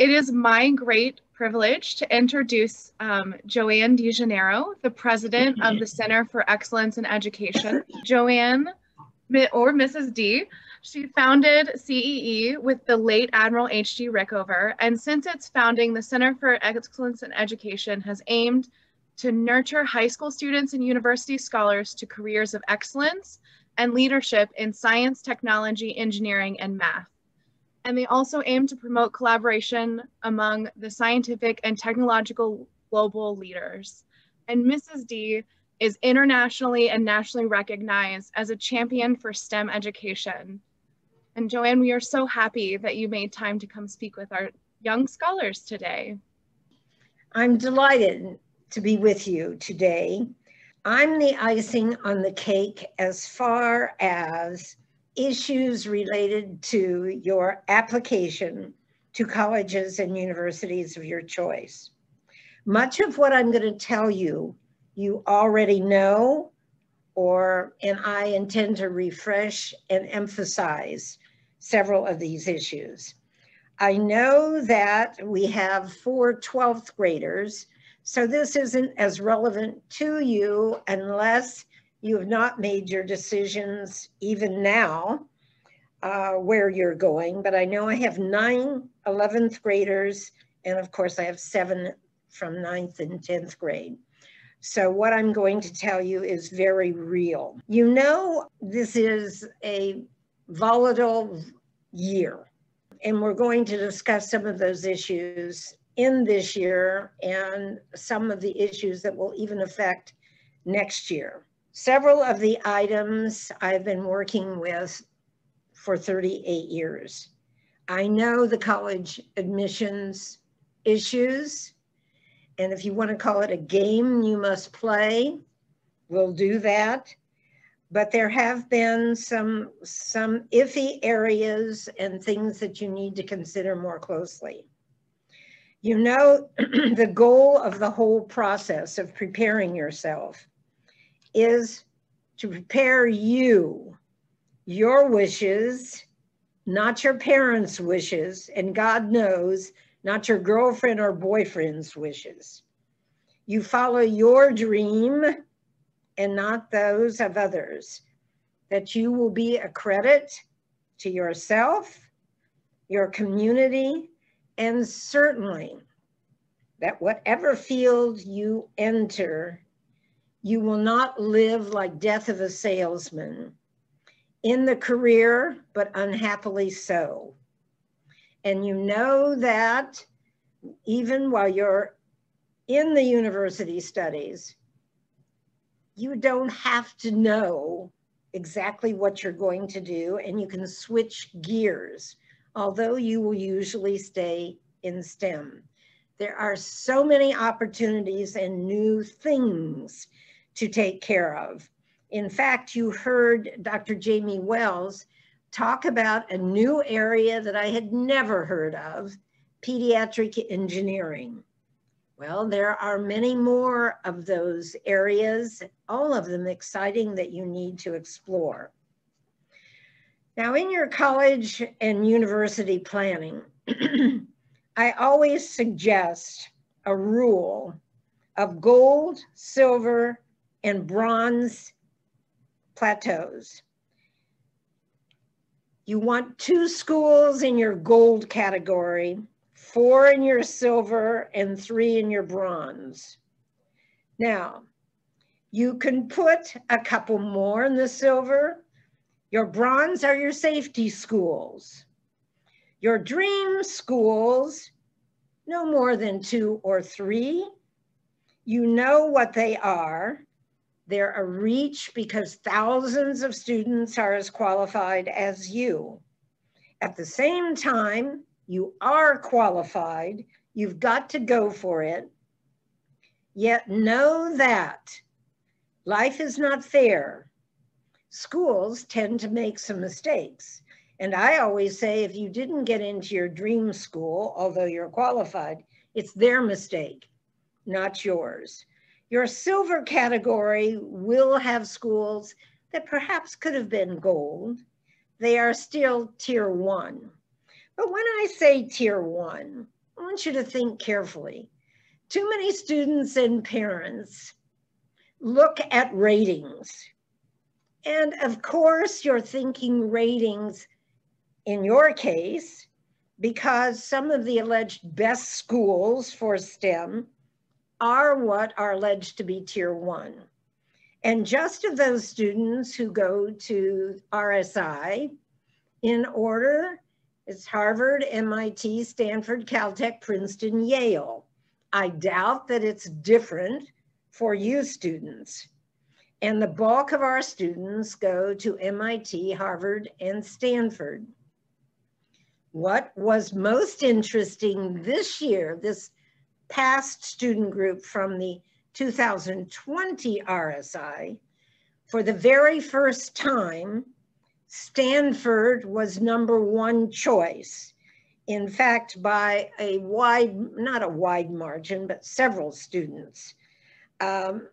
It is my great privilege to introduce um, Joann DiGennaro, the president of the Center for Excellence in Education. Joanne, or Mrs. D, she founded CEE with the late Admiral H.G. Rickover, and since its founding, the Center for Excellence in Education has aimed to nurture high school students and university scholars to careers of excellence and leadership in science, technology, engineering, and math. And they also aim to promote collaboration among the scientific and technological global leaders. And Mrs. D is internationally and nationally recognized as a champion for STEM education. And Joann, we are so happy that you made time to come speak with our young scholars today. I'm delighted to be with you today. I'm the icing on the cake as far as issues related to your application to colleges and universities of your choice. Much of what I'm going to tell you, you already know, or and I intend to refresh and emphasize several of these issues. I know that we have four 12th graders so this isn't as relevant to you unless you have not made your decisions even now uh, where you're going. But I know I have nine 11th graders, and of course I have seven from ninth and 10th grade. So what I'm going to tell you is very real. You know, this is a volatile year, and we're going to discuss some of those issues in this year and some of the issues that will even affect next year. Several of the items I've been working with for 38 years. I know the college admissions issues, and if you want to call it a game you must play, we'll do that. But there have been some, some iffy areas and things that you need to consider more closely. You know, the goal of the whole process of preparing yourself is to prepare you, your wishes, not your parents' wishes, and God knows, not your girlfriend or boyfriend's wishes. You follow your dream and not those of others, that you will be a credit to yourself, your community, and certainly that whatever field you enter, you will not live like death of a salesman in the career, but unhappily so. And you know that even while you're in the university studies, you don't have to know exactly what you're going to do and you can switch gears although you will usually stay in STEM. There are so many opportunities and new things to take care of. In fact, you heard Dr. Jamie Wells talk about a new area that I had never heard of, pediatric engineering. Well, there are many more of those areas, all of them exciting that you need to explore. Now, in your college and university planning, I always suggest a rule of gold, silver, and bronze plateaus. You want two schools in your gold category, four in your silver, and three in your bronze. Now, you can put a couple more in the silver your bronze are your safety schools. Your dream schools, no more than two or three. You know what they are. They're a reach because thousands of students are as qualified as you. At the same time, you are qualified. You've got to go for it. Yet know that life is not fair schools tend to make some mistakes. And I always say if you didn't get into your dream school, although you're qualified, it's their mistake, not yours. Your silver category will have schools that perhaps could have been gold. They are still tier one. But when I say tier one, I want you to think carefully. Too many students and parents look at ratings. And of course, you're thinking ratings in your case, because some of the alleged best schools for STEM are what are alleged to be tier one. And just of those students who go to RSI in order, it's Harvard, MIT, Stanford, Caltech, Princeton, Yale. I doubt that it's different for you students. And the bulk of our students go to MIT, Harvard, and Stanford. What was most interesting this year, this past student group from the 2020 RSI, for the very first time, Stanford was number one choice. In fact, by a wide, not a wide margin, but several students. Um,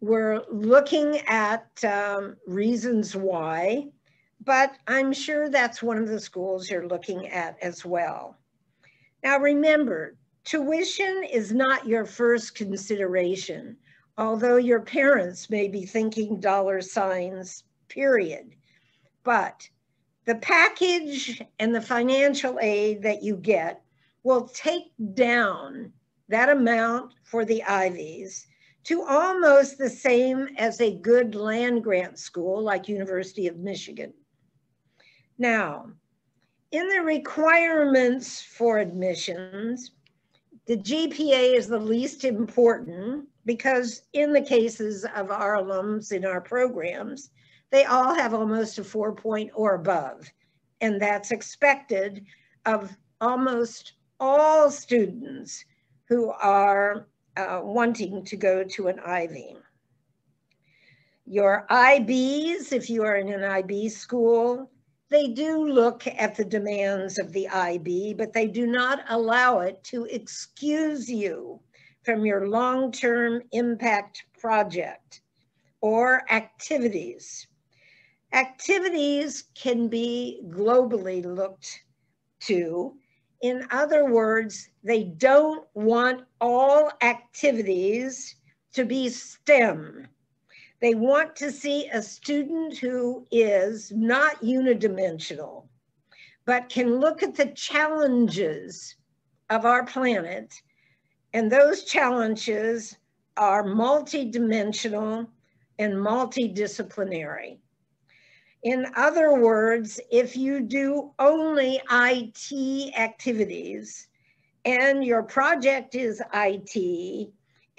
we're looking at um, reasons why, but I'm sure that's one of the schools you're looking at as well. Now remember, tuition is not your first consideration, although your parents may be thinking dollar signs, period. But the package and the financial aid that you get will take down that amount for the Ivies to almost the same as a good land grant school like University of Michigan. Now, in the requirements for admissions, the GPA is the least important because in the cases of our alums in our programs, they all have almost a four point or above. And that's expected of almost all students who are uh, wanting to go to an Ivy. Your IBs, if you are in an IB school, they do look at the demands of the IB, but they do not allow it to excuse you from your long-term impact project or activities. Activities can be globally looked to. In other words, they don't want all activities to be STEM. They want to see a student who is not unidimensional, but can look at the challenges of our planet. And those challenges are multidimensional and multidisciplinary. In other words, if you do only IT activities and your project is IT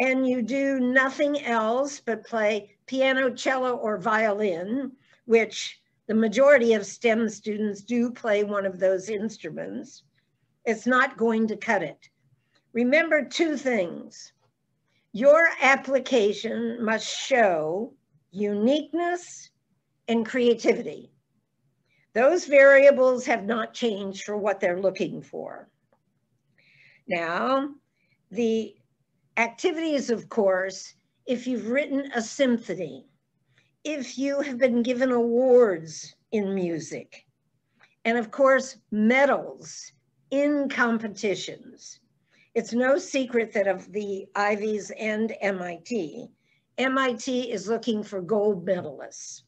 and you do nothing else but play piano, cello, or violin, which the majority of STEM students do play one of those instruments, it's not going to cut it. Remember two things. Your application must show uniqueness and creativity. Those variables have not changed for what they're looking for. Now, the activities, of course, if you've written a symphony, if you have been given awards in music, and of course, medals in competitions. It's no secret that of the Ivies and MIT, MIT is looking for gold medalists,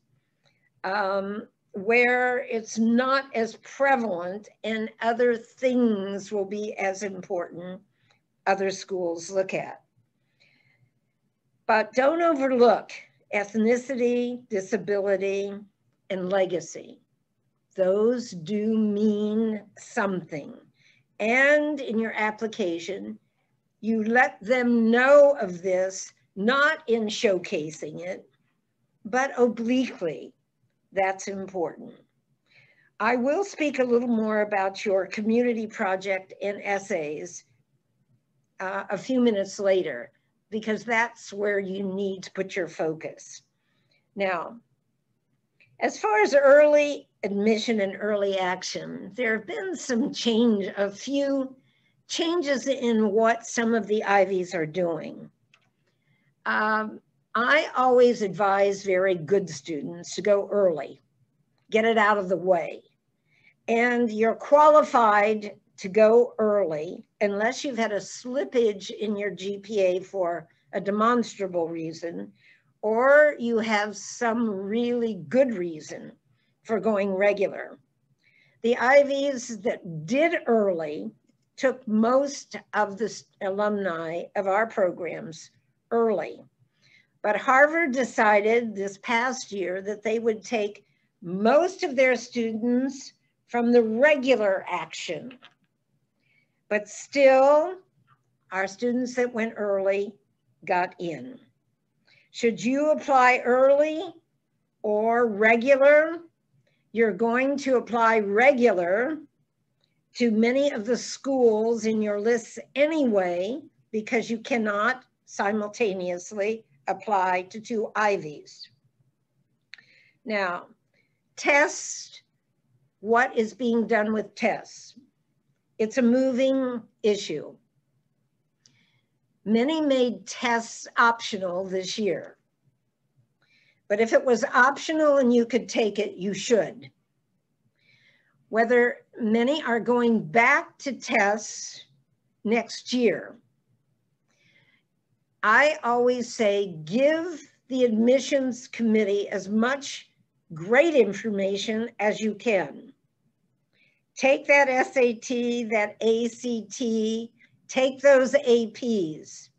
um, where it's not as prevalent and other things will be as important other schools look at. But don't overlook ethnicity, disability, and legacy. Those do mean something. And in your application, you let them know of this, not in showcasing it, but obliquely. That's important. I will speak a little more about your community project and essays uh, a few minutes later because that's where you need to put your focus. Now, as far as early admission and early action, there have been some change, a few changes in what some of the Ivies are doing. Um, I always advise very good students to go early, get it out of the way. And you're qualified to go early unless you've had a slippage in your GPA for a demonstrable reason, or you have some really good reason for going regular. The Ivies that did early took most of the alumni of our programs early. But Harvard decided this past year that they would take most of their students from the regular action. But still, our students that went early got in. Should you apply early or regular, you're going to apply regular to many of the schools in your lists anyway, because you cannot simultaneously apply to two Ivies. Now, test what is being done with tests. It's a moving issue. Many made tests optional this year. But if it was optional and you could take it, you should whether many are going back to tests next year. I always say give the admissions committee as much great information as you can. Take that SAT, that ACT, take those APs,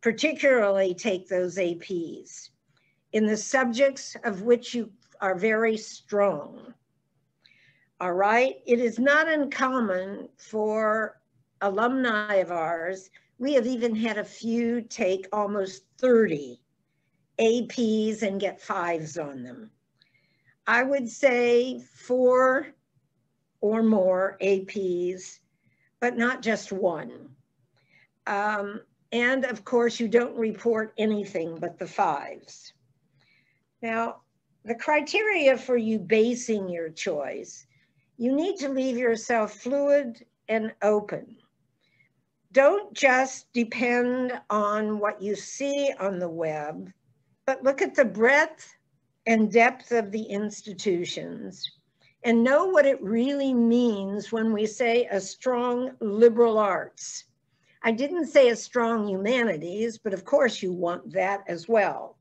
particularly take those APs in the subjects of which you are very strong all right? It is not uncommon for alumni of ours. We have even had a few take almost 30 APs and get fives on them. I would say four or more APs, but not just one. Um, and of course, you don't report anything but the fives. Now, the criteria for you basing your choice you need to leave yourself fluid and open. Don't just depend on what you see on the web, but look at the breadth and depth of the institutions and know what it really means when we say a strong liberal arts. I didn't say a strong humanities, but of course you want that as well.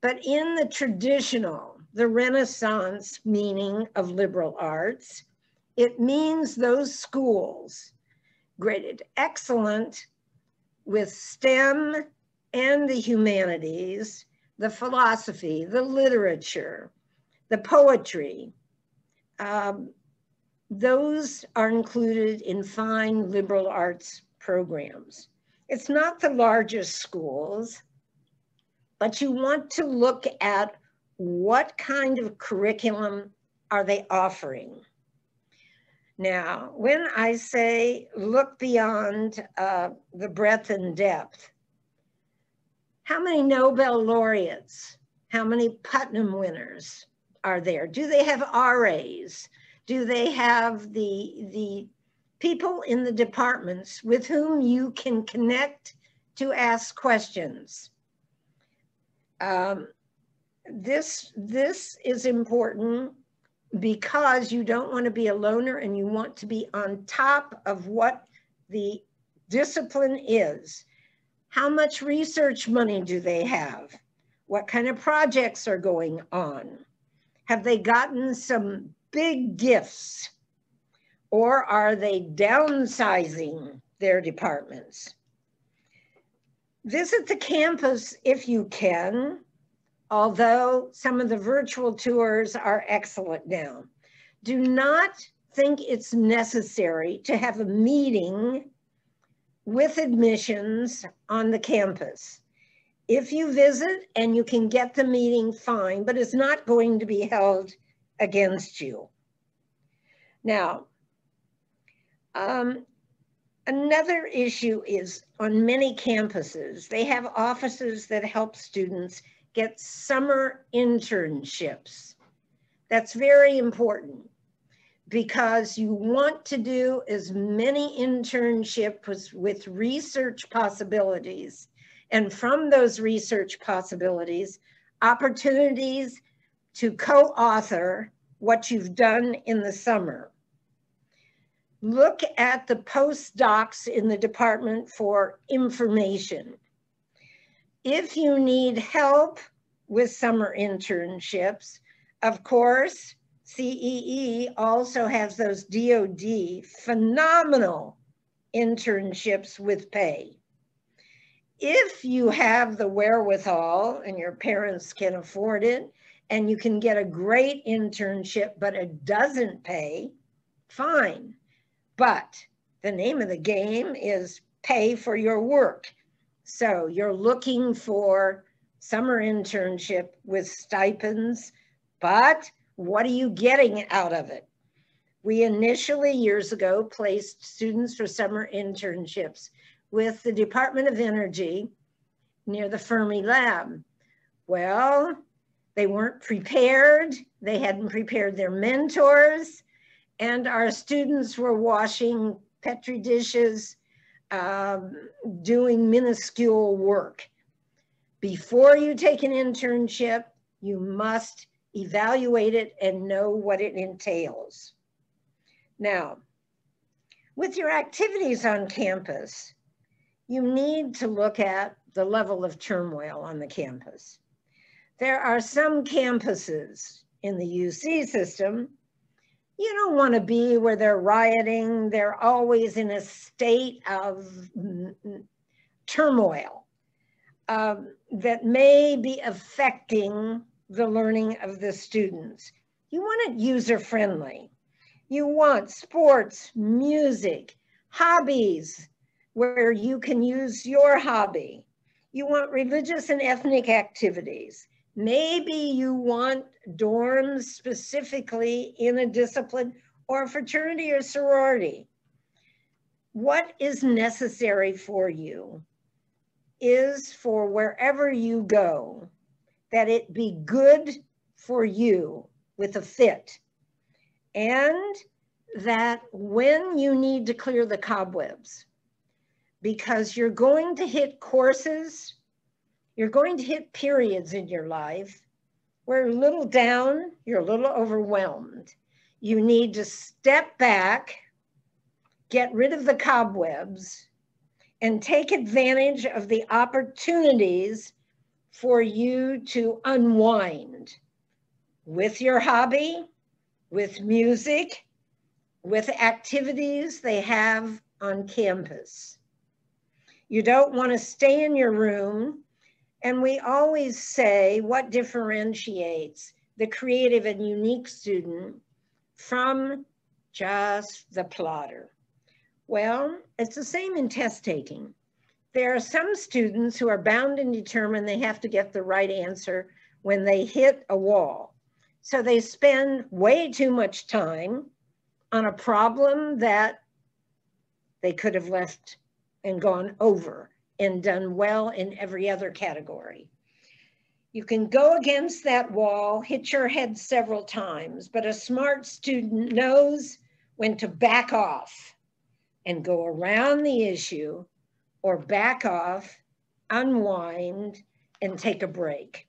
But in the traditional the Renaissance meaning of liberal arts. It means those schools graded excellent with STEM and the humanities, the philosophy, the literature, the poetry. Um, those are included in fine liberal arts programs. It's not the largest schools, but you want to look at what kind of curriculum are they offering? Now, when I say look beyond uh, the breadth and depth, how many Nobel laureates, how many Putnam winners are there? Do they have RAs? Do they have the, the people in the departments with whom you can connect to ask questions? Um, this, this is important because you don't want to be a loner and you want to be on top of what the discipline is. How much research money do they have? What kind of projects are going on? Have they gotten some big gifts or are they downsizing their departments? Visit the campus if you can although some of the virtual tours are excellent now. Do not think it's necessary to have a meeting with admissions on the campus. If you visit and you can get the meeting, fine, but it's not going to be held against you. Now, um, another issue is on many campuses, they have offices that help students get summer internships. That's very important because you want to do as many internships with research possibilities. And from those research possibilities, opportunities to co-author what you've done in the summer. look at the postdocs in the Department for Information. If you need help with summer internships, of course, CEE also has those DOD phenomenal internships with pay. If you have the wherewithal and your parents can afford it, and you can get a great internship, but it doesn't pay, fine. But the name of the game is pay for your work. So you're looking for summer internship with stipends, but what are you getting out of it? We initially, years ago, placed students for summer internships with the Department of Energy near the Fermi Lab. Well, they weren't prepared. They hadn't prepared their mentors. And our students were washing Petri dishes, um, doing minuscule work. Before you take an internship, you must evaluate it and know what it entails. Now, with your activities on campus, you need to look at the level of turmoil on the campus. There are some campuses in the UC system you don't want to be where they're rioting. They're always in a state of turmoil um, that may be affecting the learning of the students. You want it user friendly. You want sports, music, hobbies where you can use your hobby. You want religious and ethnic activities. Maybe you want dorms specifically in a discipline or a fraternity or sorority. What is necessary for you is for wherever you go, that it be good for you with a fit. And that when you need to clear the cobwebs, because you're going to hit courses you're going to hit periods in your life where you're a little down, you're a little overwhelmed. You need to step back, get rid of the cobwebs, and take advantage of the opportunities for you to unwind with your hobby, with music, with activities they have on campus. You don't want to stay in your room and we always say what differentiates the creative and unique student from just the plotter. Well, it's the same in test taking. There are some students who are bound and determined they have to get the right answer when they hit a wall. So they spend way too much time on a problem that they could have left and gone over and done well in every other category. You can go against that wall, hit your head several times, but a smart student knows when to back off and go around the issue or back off, unwind, and take a break.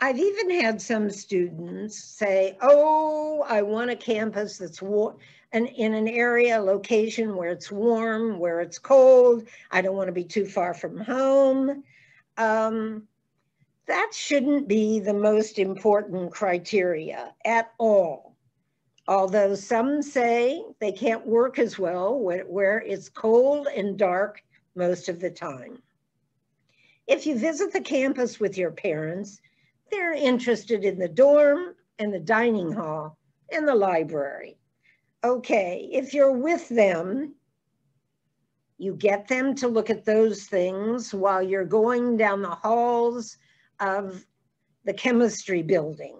I've even had some students say, oh, I want a campus that's and in an area, location where it's warm, where it's cold. I don't want to be too far from home. Um, that shouldn't be the most important criteria at all. Although some say they can't work as well where it's cold and dark most of the time. If you visit the campus with your parents, they're interested in the dorm and the dining hall and the library okay, if you're with them, you get them to look at those things while you're going down the halls of the chemistry building,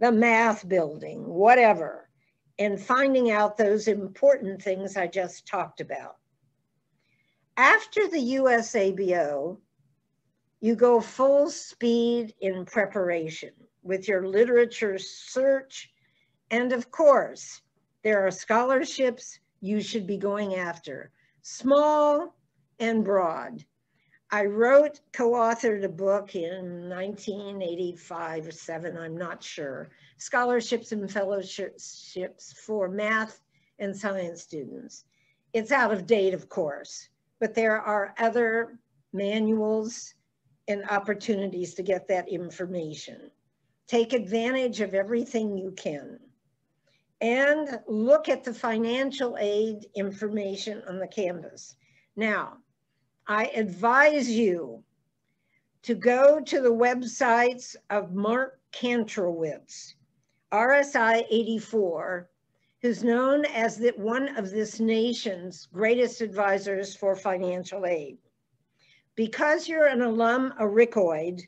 the math building, whatever, and finding out those important things I just talked about. After the USABO, you go full speed in preparation with your literature search, and of course, there are scholarships you should be going after, small and broad. I wrote, co-authored a book in 1985 or seven, I'm not sure, scholarships and fellowships for math and science students. It's out of date, of course, but there are other manuals and opportunities to get that information. Take advantage of everything you can and look at the financial aid information on the Canvas. Now, I advise you to go to the websites of Mark Kantrowitz, RSI 84, who's known as the, one of this nation's greatest advisors for financial aid. Because you're an alum auricoid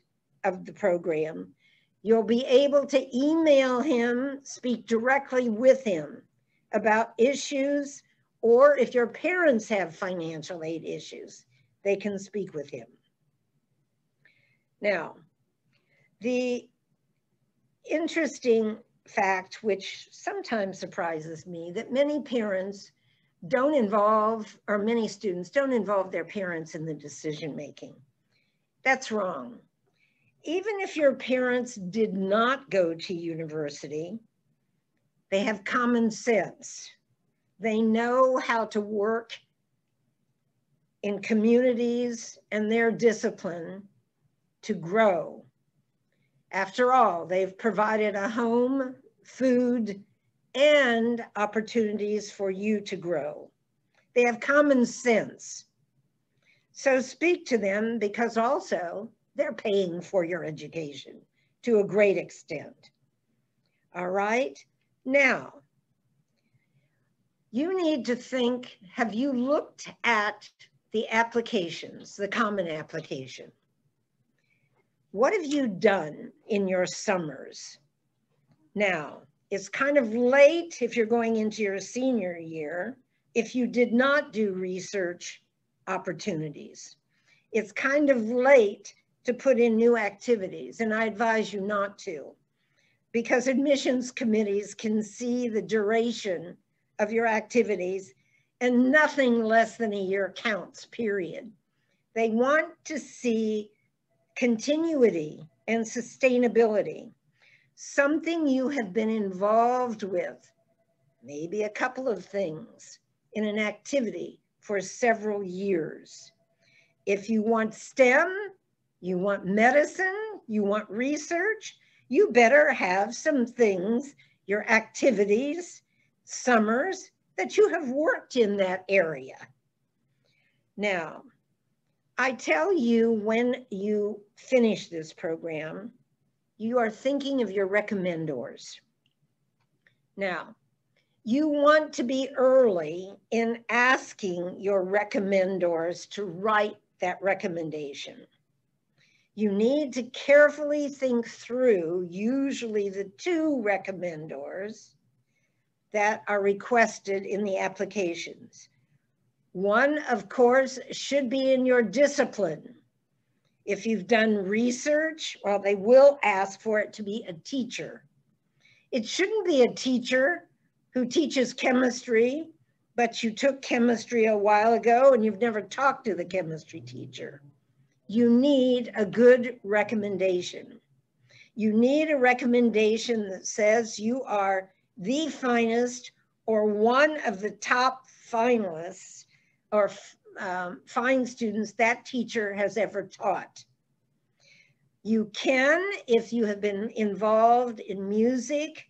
of the program, you'll be able to email him, speak directly with him about issues, or if your parents have financial aid issues, they can speak with him. Now, the interesting fact, which sometimes surprises me, that many parents don't involve, or many students don't involve their parents in the decision making. That's wrong. Even if your parents did not go to university, they have common sense. They know how to work in communities and their discipline to grow. After all, they've provided a home, food, and opportunities for you to grow. They have common sense. So speak to them because also they're paying for your education to a great extent. All right, now, you need to think, have you looked at the applications, the common application? What have you done in your summers? Now, it's kind of late if you're going into your senior year if you did not do research opportunities. It's kind of late to put in new activities, and I advise you not to, because admissions committees can see the duration of your activities and nothing less than a year counts, period. They want to see continuity and sustainability something you have been involved with, maybe a couple of things in an activity for several years. If you want STEM, you want medicine, you want research, you better have some things, your activities, summers, that you have worked in that area. Now, I tell you when you finish this program, you are thinking of your recommendors. Now, you want to be early in asking your recommendors to write that recommendation. You need to carefully think through usually the two recommendors that are requested in the applications. One, of course, should be in your discipline. If you've done research, well, they will ask for it to be a teacher. It shouldn't be a teacher who teaches chemistry, but you took chemistry a while ago and you've never talked to the chemistry teacher. You need a good recommendation. You need a recommendation that says you are the finest or one of the top finalists or um, fine students that teacher has ever taught. You can, if you have been involved in music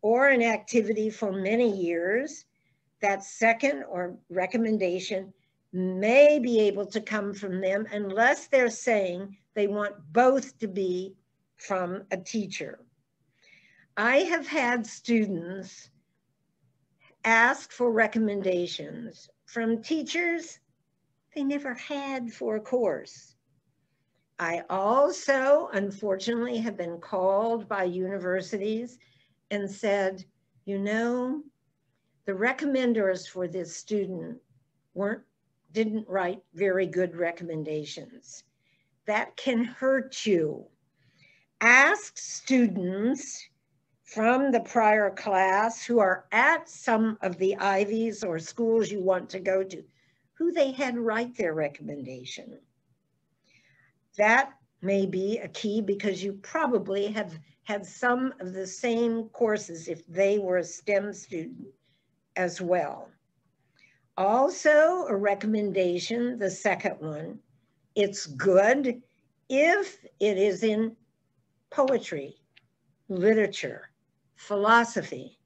or an activity for many years, that second or recommendation may be able to come from them unless they're saying they want both to be from a teacher. I have had students ask for recommendations from teachers they never had for a course. I also, unfortunately, have been called by universities and said, you know, the recommenders for this student weren't, didn't write very good recommendations. That can hurt you. Ask students from the prior class who are at some of the Ivies or schools you want to go to who they had write their recommendation. That may be a key because you probably have had some of the same courses if they were a STEM student as well. Also, a recommendation, the second one, it's good if it is in poetry, literature, philosophy,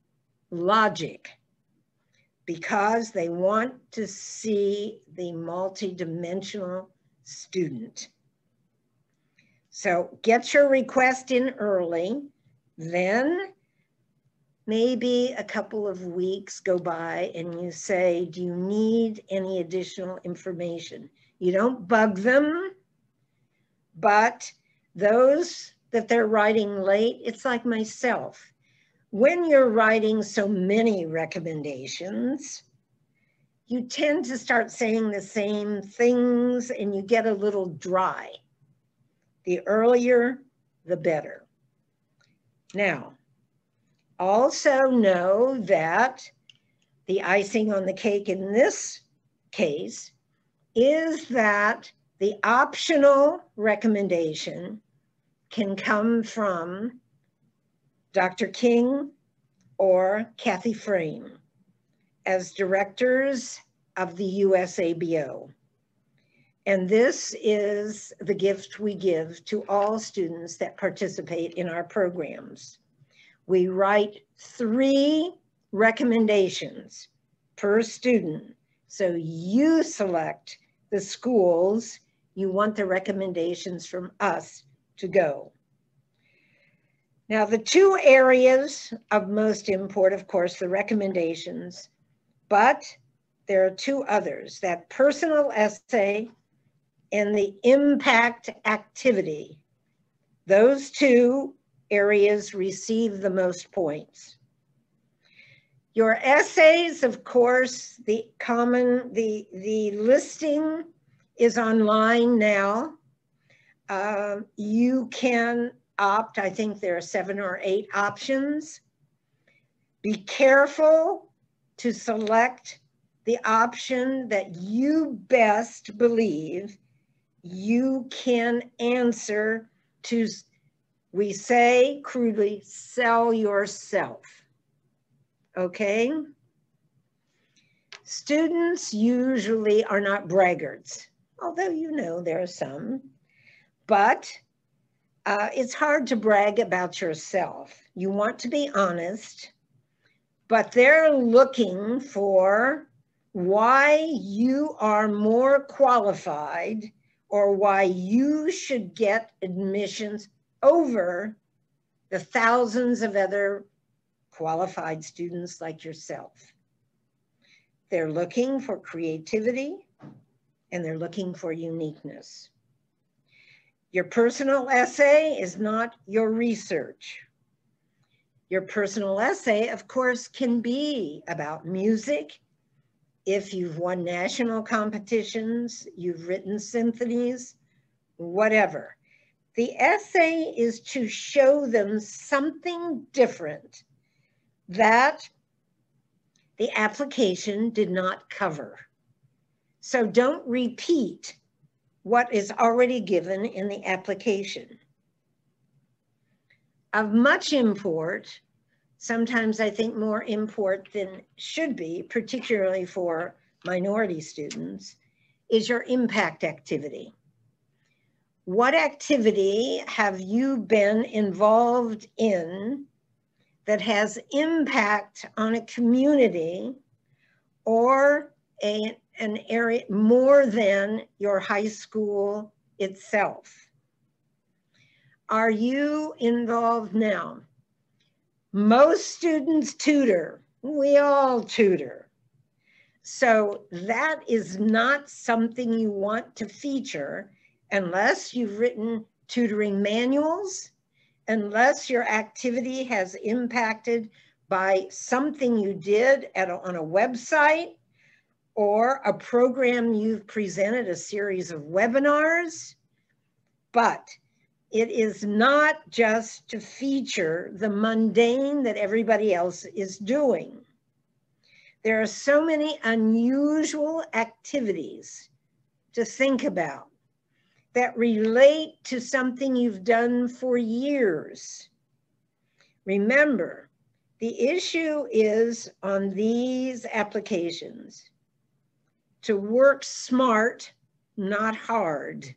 logic, because they want to see the multidimensional student. So get your request in early, then maybe a couple of weeks go by and you say, do you need any additional information? You don't bug them, but those that they're writing late, it's like myself. When you're writing so many recommendations, you tend to start saying the same things and you get a little dry. The earlier, the better. Now, also know that the icing on the cake in this case is that the optional recommendation can come from Dr. King or Kathy Frame as directors of the USABO. And this is the gift we give to all students that participate in our programs we write three recommendations per student. So you select the schools you want the recommendations from us to go. Now, the two areas of most import, of course, the recommendations, but there are two others, that personal essay and the impact activity. Those two areas receive the most points. Your essays, of course, the common, the, the listing is online now. Uh, you can opt, I think there are seven or eight options. Be careful to select the option that you best believe you can answer to we say crudely, sell yourself. Okay? Students usually are not braggarts, although you know there are some, but uh, it's hard to brag about yourself. You want to be honest, but they're looking for why you are more qualified or why you should get admissions over the thousands of other qualified students like yourself. They're looking for creativity and they're looking for uniqueness. Your personal essay is not your research. Your personal essay, of course, can be about music. If you've won national competitions, you've written symphonies, whatever. The essay is to show them something different that the application did not cover. So don't repeat what is already given in the application. Of much import, sometimes I think more import than should be, particularly for minority students, is your impact activity what activity have you been involved in that has impact on a community or a, an area more than your high school itself? Are you involved now? Most students tutor. We all tutor. So that is not something you want to feature unless you've written tutoring manuals, unless your activity has impacted by something you did at a, on a website or a program you've presented a series of webinars, but it is not just to feature the mundane that everybody else is doing. There are so many unusual activities to think about that relate to something you've done for years. Remember, The issue is on these applications to work smart, not hard.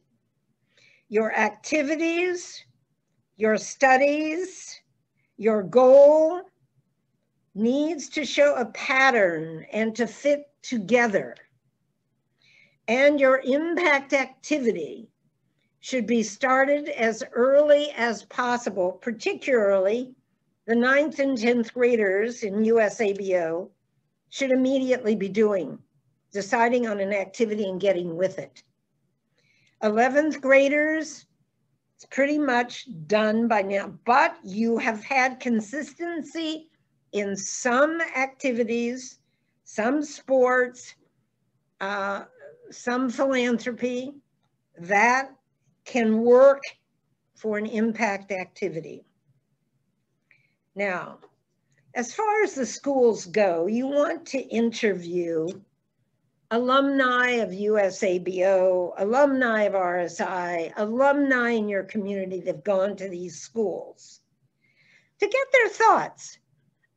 Your activities, your studies, your goal needs to show a pattern and to fit together. And your impact activity should be started as early as possible, particularly the ninth and 10th graders in USABO should immediately be doing, deciding on an activity and getting with it. 11th graders, it's pretty much done by now, but you have had consistency in some activities, some sports, uh, some philanthropy that can work for an impact activity. Now, as far as the schools go, you want to interview alumni of USABO, alumni of RSI, alumni in your community that have gone to these schools to get their thoughts.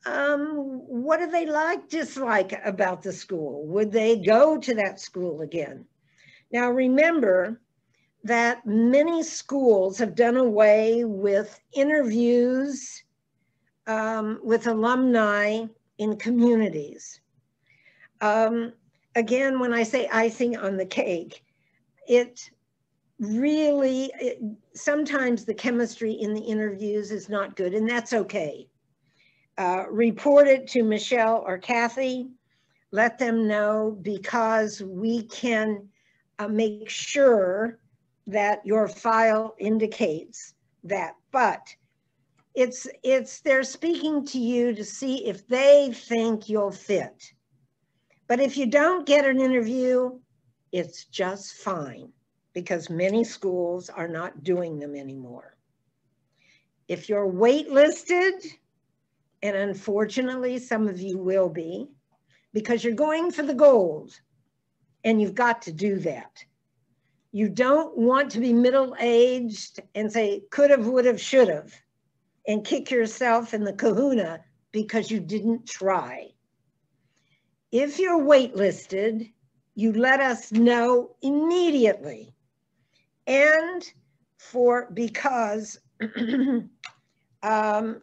Um, what do they like, dislike about the school? Would they go to that school again? Now, remember that many schools have done away with interviews um, with alumni in communities. Um, again, when I say icing on the cake, it really, it, sometimes the chemistry in the interviews is not good, and that's okay. Uh, report it to Michelle or Kathy, let them know because we can uh, make sure that your file indicates that. But it's it's they're speaking to you to see if they think you'll fit. But if you don't get an interview, it's just fine because many schools are not doing them anymore. If you're waitlisted, and unfortunately some of you will be, because you're going for the gold and you've got to do that. You don't want to be middle-aged and say could have, would have, should have and kick yourself in the kahuna because you didn't try. If you're waitlisted, you let us know immediately. And for because um,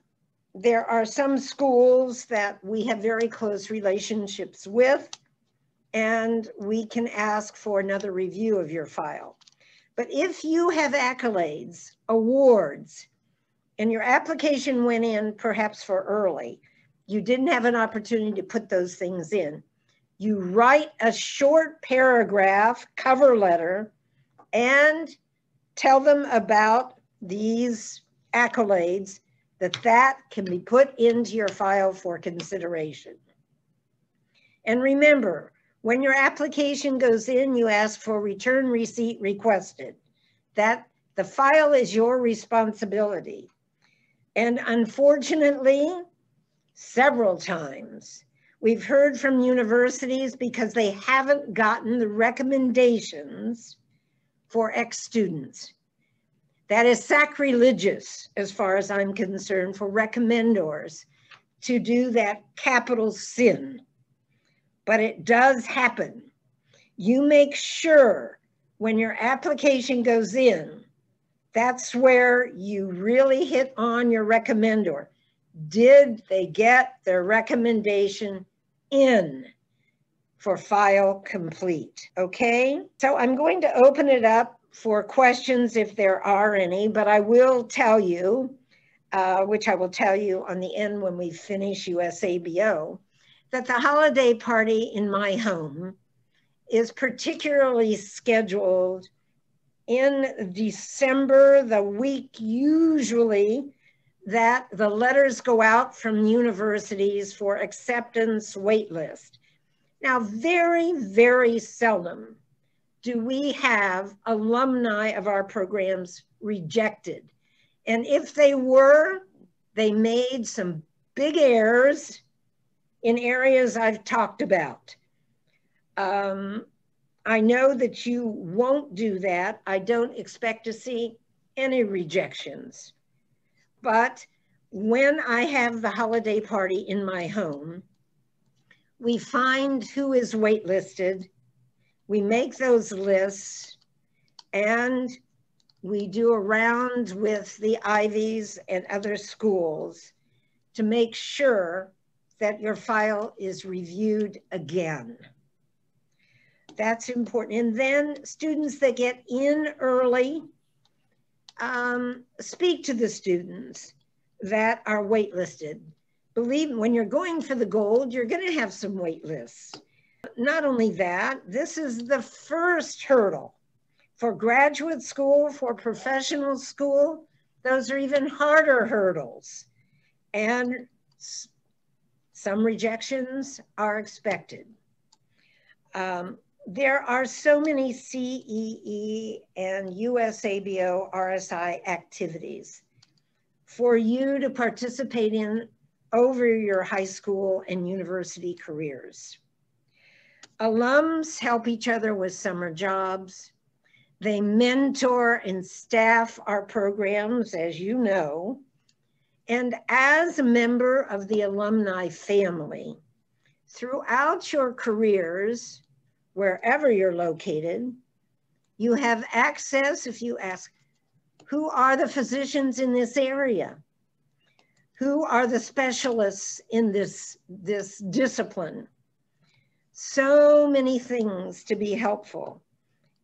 there are some schools that we have very close relationships with, and we can ask for another review of your file. But if you have accolades, awards, and your application went in perhaps for early, you didn't have an opportunity to put those things in. You write a short paragraph cover letter and tell them about these accolades that that can be put into your file for consideration. And remember, when your application goes in, you ask for return receipt requested. That the file is your responsibility. And unfortunately, several times, we've heard from universities because they haven't gotten the recommendations for ex-students. That is sacrilegious, as far as I'm concerned, for recommendors to do that capital sin. But it does happen. You make sure when your application goes in that's where you really hit on your recommender. Did they get their recommendation in for file complete? Okay, so I'm going to open it up for questions if there are any, but I will tell you, uh, which I will tell you on the end when we finish USABO, that the holiday party in my home is particularly scheduled in December, the week usually that the letters go out from universities for acceptance waitlist. Now, very, very seldom do we have alumni of our programs rejected. And if they were, they made some big errors in areas I've talked about. Um, I know that you won't do that. I don't expect to see any rejections. But when I have the holiday party in my home, we find who is waitlisted, we make those lists, and we do a round with the Ivies and other schools to make sure that your file is reviewed again. That's important. And then students that get in early, um, speak to the students that are waitlisted. Believe when you're going for the gold, you're gonna have some wait lists. Not only that, this is the first hurdle. For graduate school, for professional school, those are even harder hurdles. And some rejections are expected. Um, there are so many CEE and USABO RSI activities for you to participate in over your high school and university careers. Alums help each other with summer jobs. They mentor and staff our programs, as you know. And as a member of the alumni family, throughout your careers, wherever you're located, you have access, if you ask, who are the physicians in this area? Who are the specialists in this, this discipline? So many things to be helpful.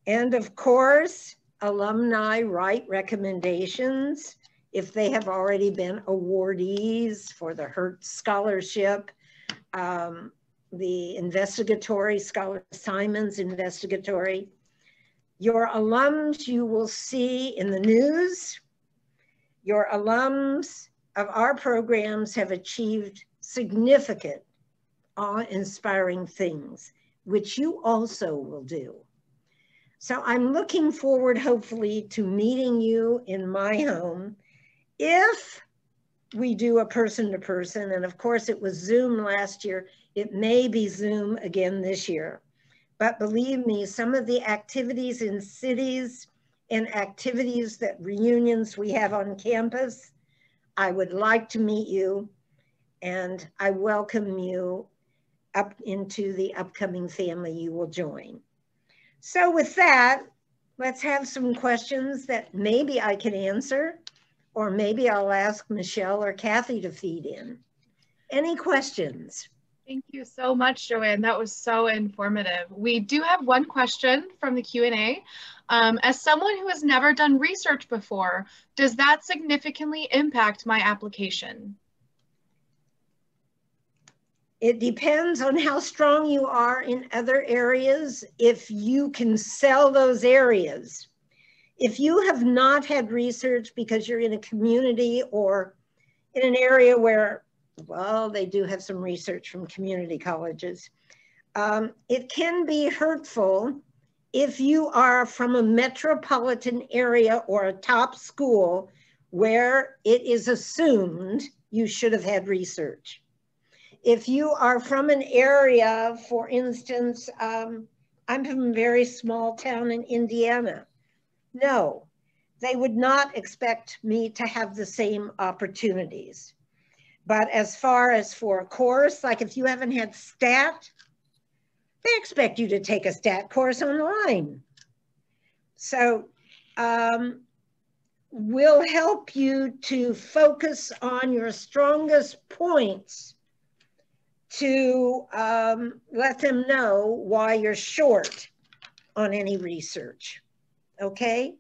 And of course, alumni write recommendations if they have already been awardees for the Hertz Scholarship, um, the investigatory, Scholar Simons investigatory. Your alums you will see in the news. Your alums of our programs have achieved significant, awe-inspiring things, which you also will do. So I'm looking forward, hopefully, to meeting you in my home. If we do a person to person, and of course it was Zoom last year, it may be Zoom again this year. But believe me, some of the activities in cities and activities that reunions we have on campus I would like to meet you and I welcome you up into the upcoming family you will join. So with that, let's have some questions that maybe I can answer or maybe I'll ask Michelle or Kathy to feed in. Any questions? Thank you so much, Joann. That was so informative. We do have one question from the Q&A. Um, as someone who has never done research before, does that significantly impact my application? It depends on how strong you are in other areas, if you can sell those areas. If you have not had research because you're in a community or in an area where well, they do have some research from community colleges. Um, it can be hurtful if you are from a metropolitan area or a top school where it is assumed you should have had research. If you are from an area, for instance, um, I'm from a very small town in Indiana. No, they would not expect me to have the same opportunities. But as far as for a course, like if you haven't had STAT, they expect you to take a STAT course online. So um, we'll help you to focus on your strongest points to um, let them know why you're short on any research, okay?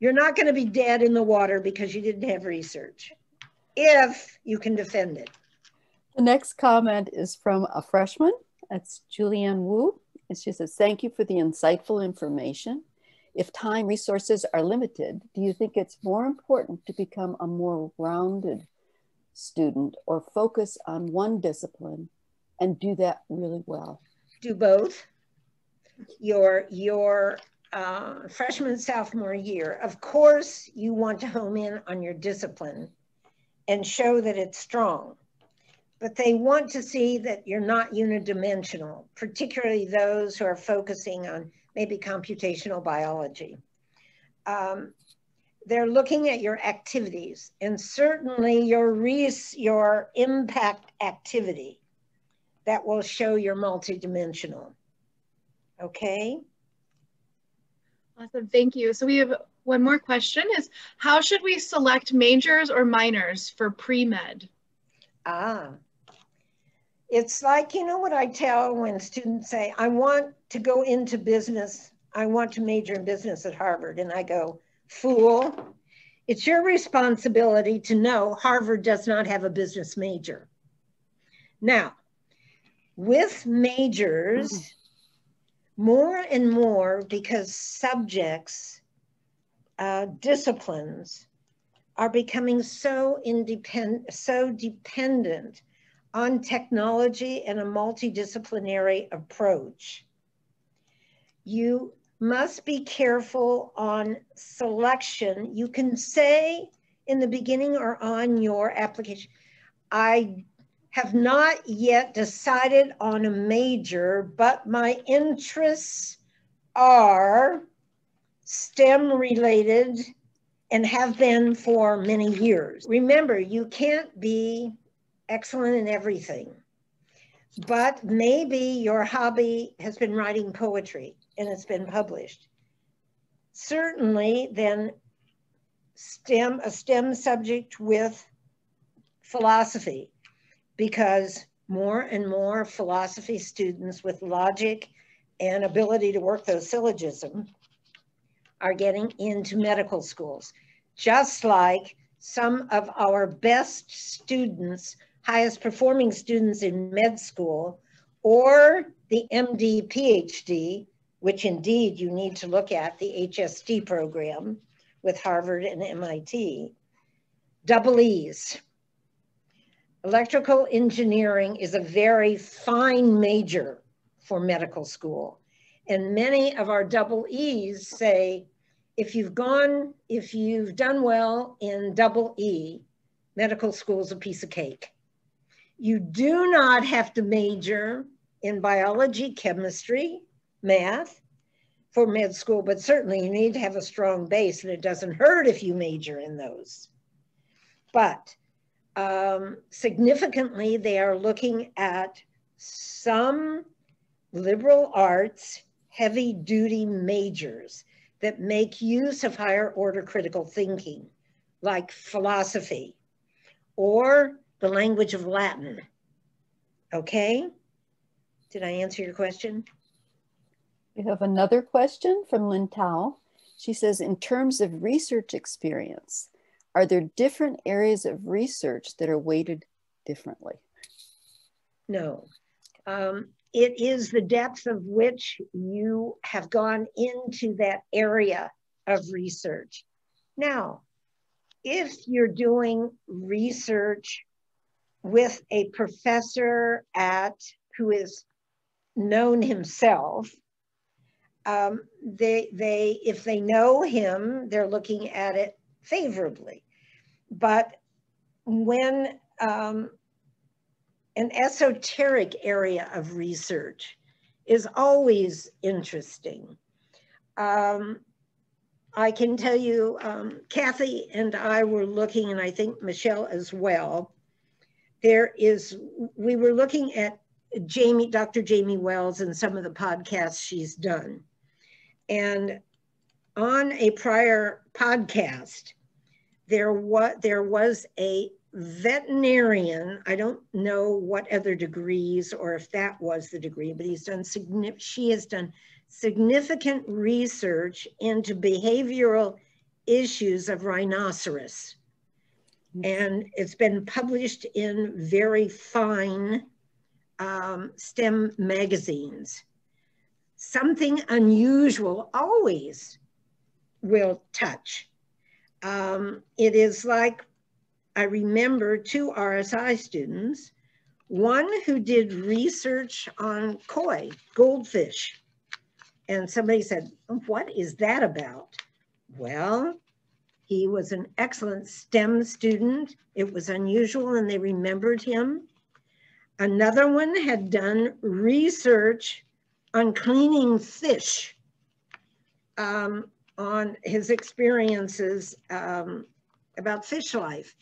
You're not gonna be dead in the water because you didn't have research if you can defend it. The next comment is from a freshman. That's Julianne Wu. And she says, Thank you for the insightful information. If time resources are limited, do you think it's more important to become a more rounded student or focus on one discipline and do that really well? Do both. Your, your uh, freshman, sophomore year, of course, you want to home in on your discipline and show that it's strong. But they want to see that you're not unidimensional, particularly those who are focusing on maybe computational biology. Um, they're looking at your activities and certainly your your impact activity that will show you're multidimensional. Okay. Awesome, thank you. So we have one more question is how should we select majors or minors for pre-med? Ah, it's like, you know what I tell when students say, I want to go into business. I want to major in business at Harvard. And I go, fool, it's your responsibility to know Harvard does not have a business major. Now, with majors, more and more because subjects, uh, disciplines are becoming so independent, so dependent on technology and a multidisciplinary approach. You must be careful on selection. You can say in the beginning or on your application, I have not yet decided on a major, but my interests are STEM related and have been for many years. Remember, you can't be excellent in everything, but maybe your hobby has been writing poetry and it's been published. Certainly, then STEM, a STEM subject with philosophy because more and more philosophy students with logic and ability to work those syllogisms are getting into medical schools, just like some of our best students, highest performing students in med school, or the MD, PhD, which indeed you need to look at the HST program with Harvard and MIT, double E's, Electrical engineering is a very fine major for medical school. And many of our double E's say, if you've gone, if you've done well in double E, medical school is a piece of cake. You do not have to major in biology, chemistry, math for med school, but certainly you need to have a strong base and it doesn't hurt if you major in those. But um, significantly, they are looking at some liberal arts heavy duty majors that make use of higher order critical thinking, like philosophy or the language of Latin. Okay? Did I answer your question? We have another question from Lynn Tao. She says, in terms of research experience, are there different areas of research that are weighted differently? No. Um, it is the depth of which you have gone into that area of research. Now, if you're doing research with a professor at who is known himself, um, they they if they know him, they're looking at it favorably. But when um, an esoteric area of research is always interesting. Um, I can tell you, um, Kathy and I were looking, and I think Michelle as well. There is, we were looking at Jamie, Dr. Jamie Wells, and some of the podcasts she's done. And on a prior podcast, there was there was a veterinarian. I don't know what other degrees or if that was the degree, but he's done significant. She has done significant research into behavioral issues of rhinoceros, and it's been published in very fine um, STEM magazines. Something unusual always will touch um, it is like I remember two RSI students, one who did research on koi, goldfish. And somebody said, what is that about? Well, he was an excellent STEM student. It was unusual and they remembered him. Another one had done research on cleaning fish. Um, on his experiences um, about fish life,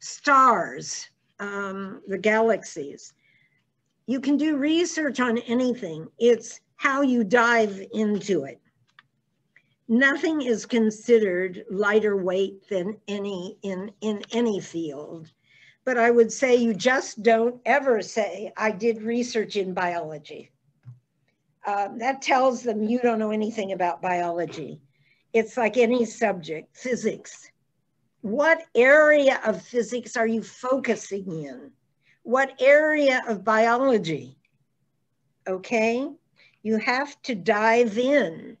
stars, um, the galaxies. You can do research on anything. It's how you dive into it. Nothing is considered lighter weight than any in, in any field. But I would say you just don't ever say, I did research in biology. Um, that tells them you don't know anything about biology. It's like any subject, physics. What area of physics are you focusing in? What area of biology? Okay, you have to dive in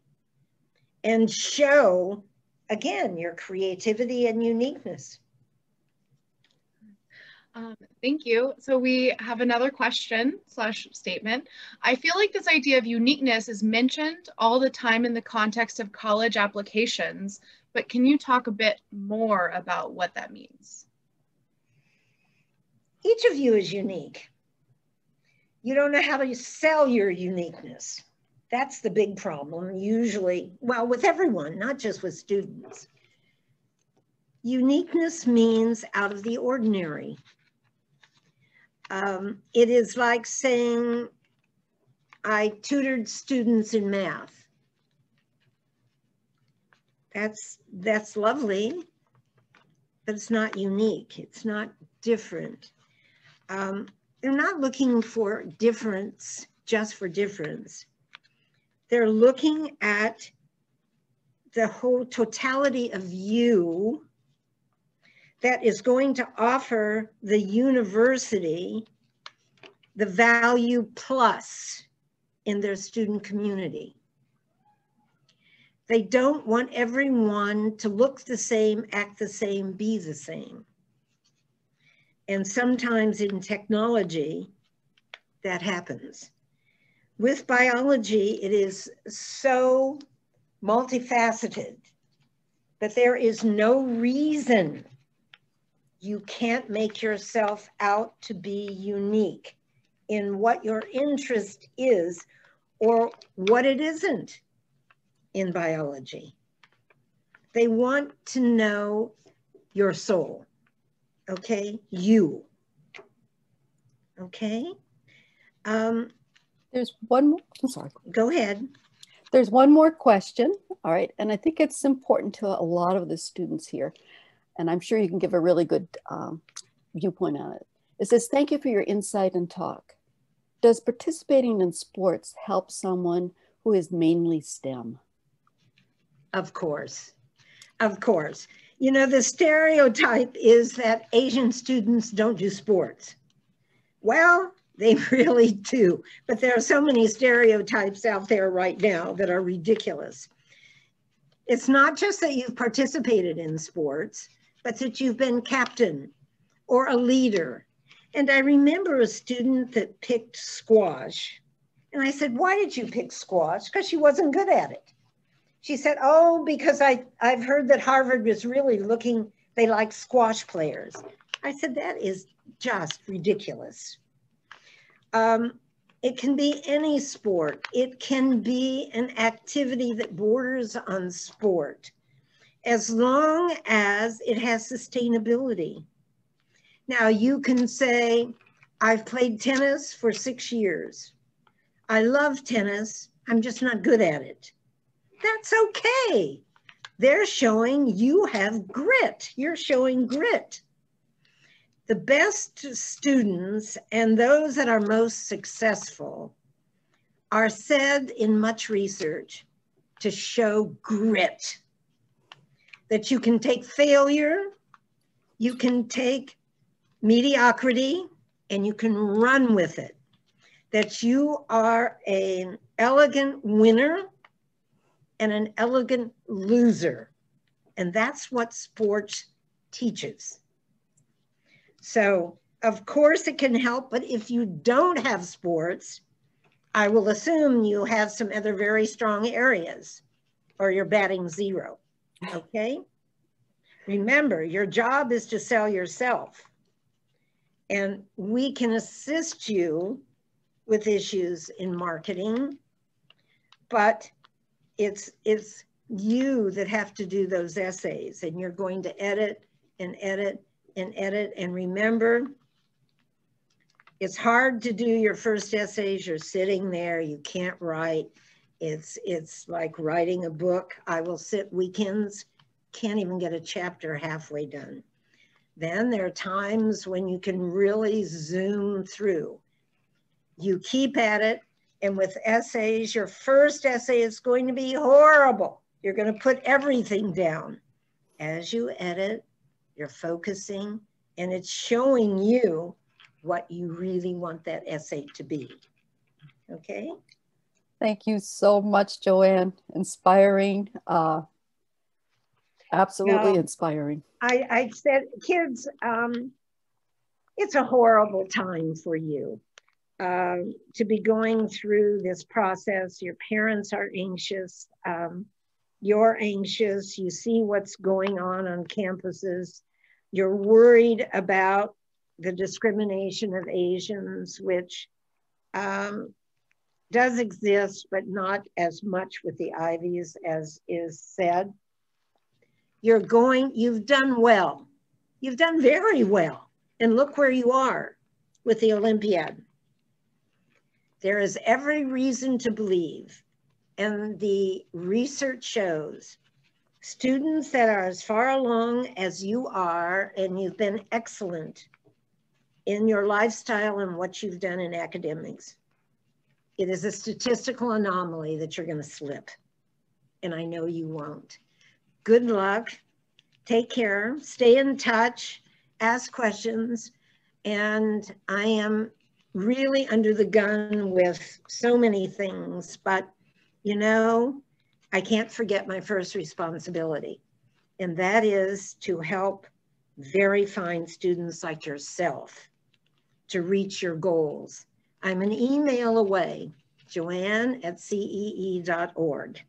and show, again, your creativity and uniqueness. Um, thank you. So we have another question slash statement. I feel like this idea of uniqueness is mentioned all the time in the context of college applications, but can you talk a bit more about what that means? Each of you is unique. You don't know how to sell your uniqueness. That's the big problem, usually, well, with everyone, not just with students. Uniqueness means out of the ordinary. Um, it is like saying, I tutored students in math. That's, that's lovely, but it's not unique. It's not different. Um, they're not looking for difference just for difference. They're looking at the whole totality of you that is going to offer the university the value plus in their student community. They don't want everyone to look the same, act the same, be the same. And sometimes in technology, that happens. With biology, it is so multifaceted that there is no reason you can't make yourself out to be unique in what your interest is or what it isn't in biology. They want to know your soul, okay? You, okay? Um, There's one more, I'm sorry. Go ahead. There's one more question, all right, and I think it's important to a lot of the students here and I'm sure you can give a really good um, viewpoint on it. It says, thank you for your insight and talk. Does participating in sports help someone who is mainly STEM? Of course, of course. You know, the stereotype is that Asian students don't do sports. Well, they really do, but there are so many stereotypes out there right now that are ridiculous. It's not just that you've participated in sports, but that you've been captain or a leader. And I remember a student that picked squash. And I said, Why did you pick squash? Because she wasn't good at it. She said, Oh, because I, I've heard that Harvard was really looking, they like squash players. I said, That is just ridiculous. Um, it can be any sport, it can be an activity that borders on sport as long as it has sustainability. Now you can say, I've played tennis for six years. I love tennis. I'm just not good at it. That's okay. They're showing you have grit. You're showing grit. The best students and those that are most successful are said in much research to show grit that you can take failure, you can take mediocrity, and you can run with it. That you are an elegant winner and an elegant loser. And that's what sports teaches. So, of course, it can help, but if you don't have sports, I will assume you have some other very strong areas or you're batting zero. Okay? Remember, your job is to sell yourself. And we can assist you with issues in marketing, but it's it's you that have to do those essays and you're going to edit and edit and edit and remember it's hard to do your first essays you're sitting there you can't write it's it's like writing a book i will sit weekends can't even get a chapter halfway done then there are times when you can really zoom through you keep at it and with essays your first essay is going to be horrible you're going to put everything down. As you edit, you're focusing and it's showing you what you really want that essay to be. Okay? Thank you so much, Joann. Inspiring. Uh, absolutely now, inspiring. I, I said, kids, um, it's a horrible time for you uh, to be going through this process. Your parents are anxious. Um, you're anxious, you see what's going on on campuses, you're worried about the discrimination of Asians, which um, does exist, but not as much with the Ivies as is said. You're going, you've done well. You've done very well. And look where you are with the Olympiad. There is every reason to believe and the research shows students that are as far along as you are and you've been excellent in your lifestyle and what you've done in academics, it is a statistical anomaly that you're going to slip. And I know you won't. Good luck. Take care. Stay in touch. Ask questions. And I am really under the gun with so many things, but you know, I can't forget my first responsibility, and that is to help very fine students like yourself to reach your goals. I'm an email away, joanne at cee.org.